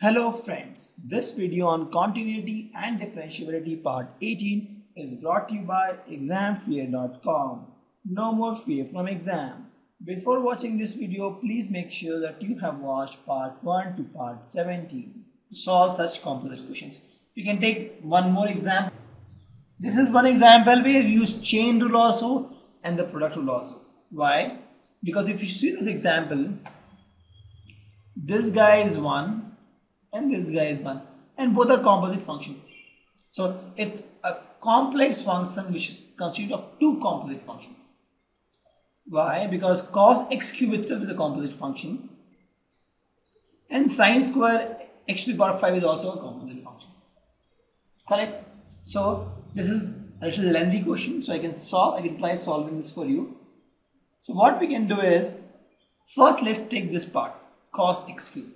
Hello friends, this video on continuity and differentiability part 18 is brought to you by examfear.com. No more fear from exam. Before watching this video, please make sure that you have watched part 1 to part 17 to solve such composite questions. We can take one more example. This is one example where we use chain rule also and the product rule also. Why? Because if you see this example, this guy is 1 and this guy is 1 and both are composite function. So it's a complex function which is constituted of two composite function. Why? Because cos x cube itself is a composite function and sine square x to the power 5 is also a composite function. Correct? So this is a little lengthy question so I can solve, I can try solving this for you. So what we can do is first let's take this part cos x cube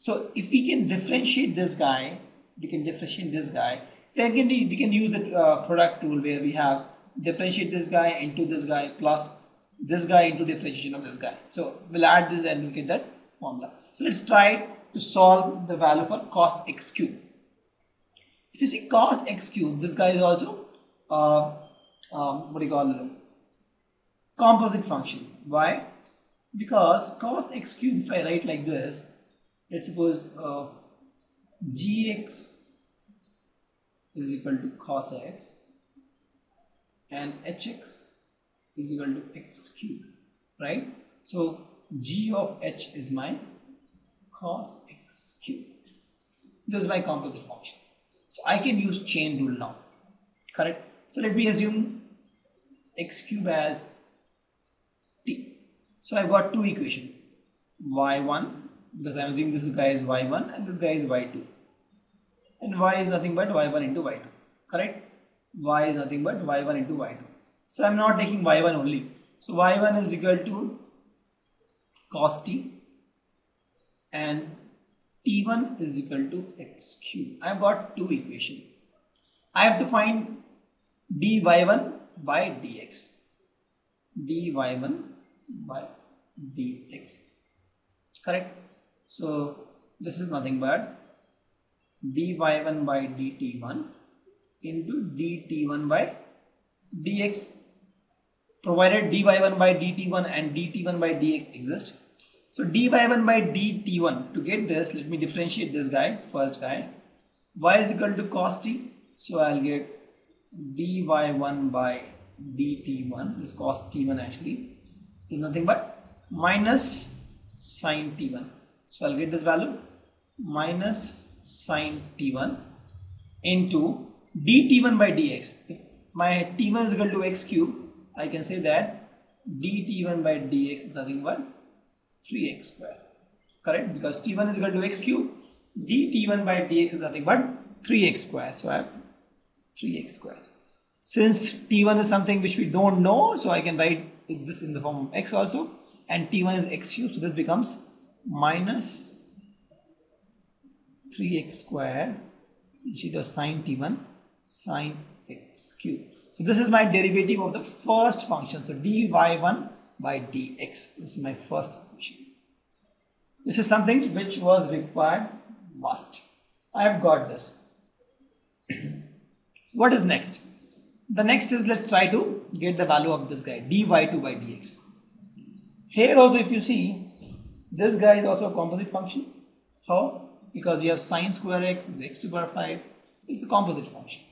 so if we can differentiate this guy, we can differentiate this guy, then can we, can use the uh, product rule where we have differentiate this guy into this guy plus this guy into differentiation of this guy. So we'll add this and we'll get that formula. So let's try to solve the value for cos x cube. If you see cos x cube, this guy is also uh, um, what do you call it? Composite function. Why? Because cos x cube, if I write like this, let's suppose uh, gx is equal to cos x and hx is equal to x cube right? So g of h is my cos x cube this is my composite function. So i can use chain rule now correct? So let me assume x cube as t. So i've got two equation y1 because I'm assuming this guy is y1 and this guy is y2 and y is nothing but y1 into y2 correct? Y is nothing but y1 into y2 so I'm not taking y1 only. So y1 is equal to cos t and t1 is equal to x cube I've got two equation I have to find dy1 by dx dy1 by dx correct so this is nothing but dy1 by dt1 into dt1 by dx provided dy1 by dt1 and dt1 by dx exist. So dy1 by dt1 to get this let me differentiate this guy first guy. y is equal to cos t. So I'll get dy1 by dt1 this cos t1 actually is nothing but minus sine t1 so I'll get this value minus sine t1 into dt1 by dx. If my t1 is equal to x cube, I can say that dt1 by dx is nothing but 3x square. Correct? Because t1 is equal to x cube, dt1 by dx is nothing but 3x square. So I have 3x square. Since t1 is something which we don't know, so I can write this in the form of x also, and t1 is x cube, so this becomes minus 3x square instead of sine t1 sine x cube. So this is my derivative of the first function. So dy1 by dx. This is my first equation. This is something which was required must. I have got this. what is next? The next is let's try to get the value of this guy dy2 by dx. Here also if you see this guy is also a composite function. How? Because you have sine square x, x to the power 5. It's a composite function.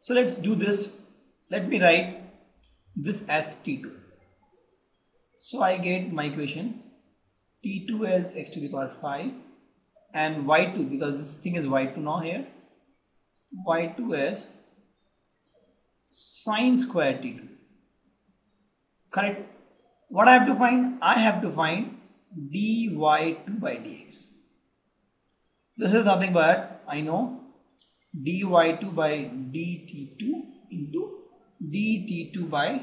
So let's do this. Let me write this as t2. So I get my equation t2 as x to the power 5 and y2 because this thing is y2 now here y2 as sine square t2 correct what I have to find? I have to find dy2 by dx. This is nothing but I know dy2 by dt2 into dt2 by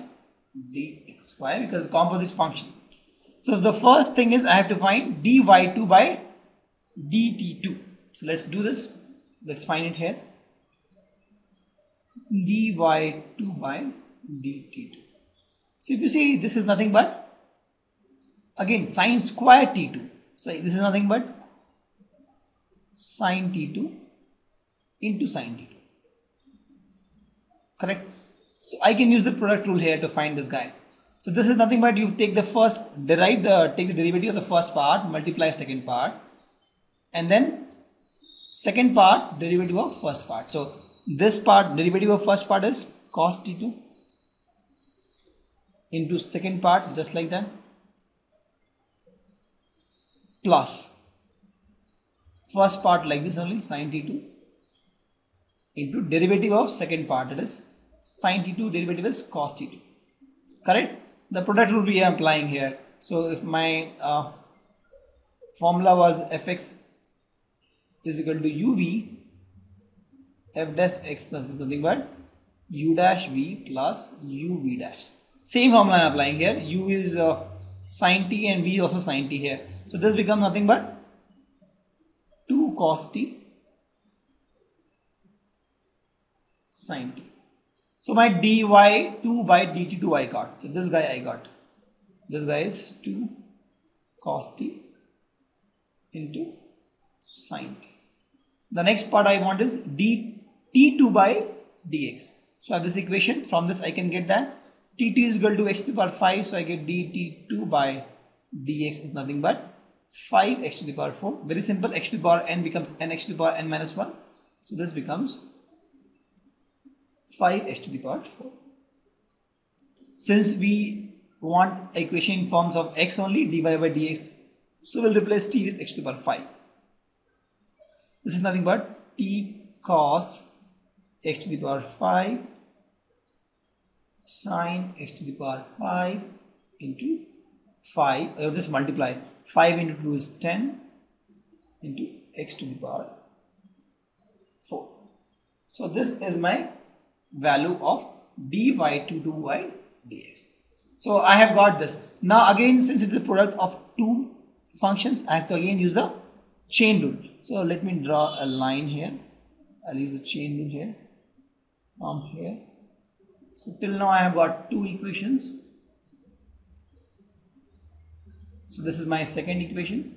dx. Why? Because composite function. So the first thing is I have to find dy2 by dt2. So let's do this. Let's find it here. dy2 by dt2. So if you see this is nothing but again sine square t2. So this is nothing but sine t2 into sine t2. Correct? So I can use the product rule here to find this guy. So this is nothing but you take the first, derive the, take the derivative of the first part, multiply second part, and then second part derivative of first part. So this part derivative of first part is cos t2 into second part just like that. Plus. First part like this only sine t2 into derivative of second part it is sine t2 derivative is cos t2 correct? The product rule we are applying here. So if my uh, formula was fx is equal to uv f dash x plus is nothing but u dash v plus uv dash same formula I am applying here. U is uh, sine t and v is also sine t here. So this becomes nothing but 2 cos t sine t. So my dy 2 by dt 2 I got. So this guy I got. This guy is 2 cos t into sine t. The next part I want is d t2 by dx. So I have this equation. From this I can get that t2 is equal to x to the power 5. So I get dt2 by dx is nothing but 5 x to the power 4. Very simple. x to the power n becomes n x to the power n minus 1. So this becomes 5 x to the power 4. Since we want equation in forms of x only dy by dx. So we'll replace t with x to the power 5. This is nothing but t cos x to the power 5 sine x to the power 5 into 5 I will just multiply 5 into 2 is 10 into x to the power 4 so this is my value of dy to 2y dx. So I have got this. Now again since it is a product of two functions I have to again use the chain rule. So let me draw a line here. I'll use the chain rule here. From here so till now I have got two equations. So this is my second equation.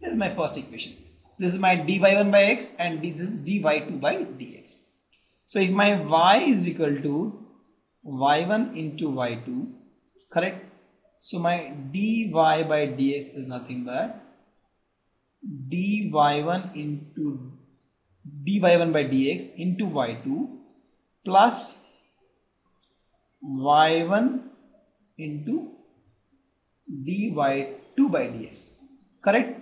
This is my first equation. This is my dy1 by x and this is dy2 by dx. So if my y is equal to y1 into y2 correct? So my dy by dx is nothing but dy1 into dy1 by dx into y2 plus y1 into dy2 by dx. Correct?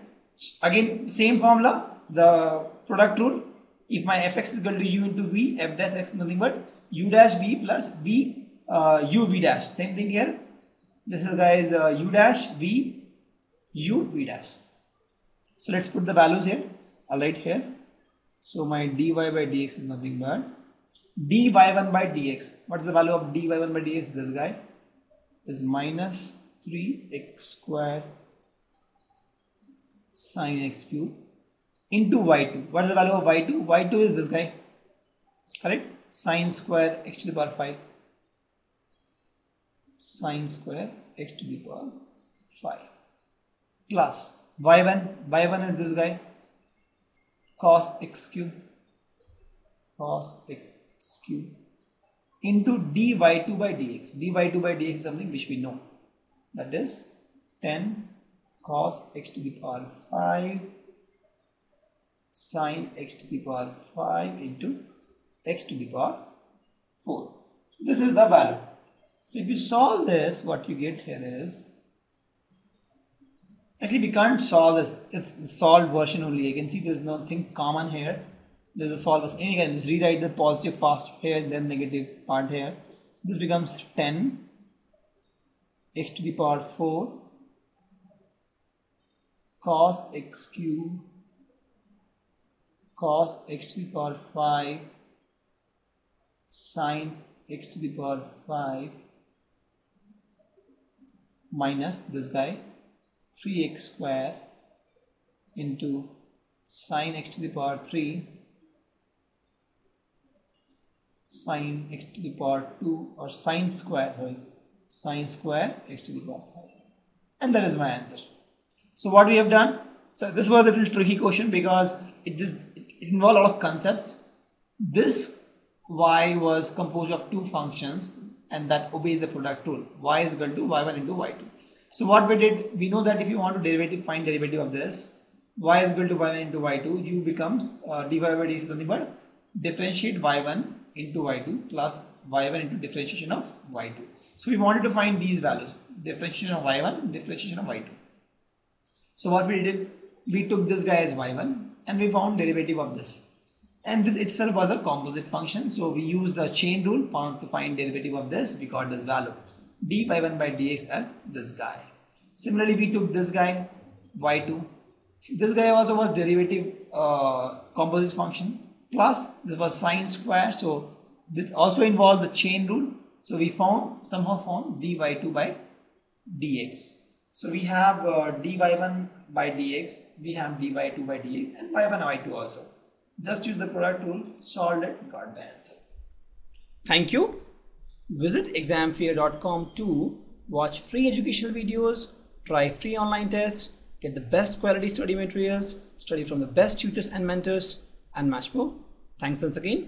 Again same formula. The product rule. If my fx is equal to u into v f dash x nothing but u dash v plus v uh, u v dash. Same thing here. This is guys uh, u dash v u v dash. So let's put the values here. I'll write here. So my dy by dx is nothing but dy one by dx. What is the value of dy one by dx? This guy is minus 3x square sine x cube into y2. What is the value of y2? y2 is this guy. Correct? Sine square x to the power 5. Sine square x to the power 5 plus y1 y1 is this guy cos x cube cos x cube into dy2 by dx dy2 by dx is something which we know that is 10 cos x to the power 5 sine x to the power 5 into x to the power 4 this is the value so if you solve this what you get here is Actually, we can't solve this. It's the solved version only. You can see there's nothing common here. There's a solve. And you can just rewrite the positive first here, then negative part here. This becomes 10 x to the power 4 cos x cube. Cos x to the power 5 sine x to the power 5 minus this guy. 3x square into sine x to the power 3 sine x to the power 2 or sine square sorry sine square x to the power 5 and that is my answer So what we have done, so this was a little tricky question because it is it involved a lot of concepts. This y was composed of two functions and that obeys the product rule. y is equal to y1 into y2. So what we did, we know that if you want to derivative, find derivative of this, y is equal to y1 into y2, u becomes uh, dy by dt is nothing but differentiate y1 into y2 plus y1 into differentiation of y2. So we wanted to find these values, differentiation of y1, differentiation of y2. So what we did, we took this guy as y1 and we found derivative of this. And this itself was a composite function. So we used the chain rule found to find derivative of this. We got this value d pi 1 by dx as this guy. Similarly, we took this guy y2. This guy also was derivative uh, composite function plus this was sine square. So this also involved the chain rule. So we found somehow found dy2 by dx. So we have uh, dy1 by dx, we have dy2 by dx and y1 y2 also. Just use the product rule, solved it, got the answer. Thank you. Visit examfear.com to watch free educational videos, try free online tests, get the best quality study materials, study from the best tutors and mentors, and much more. Thanks once again.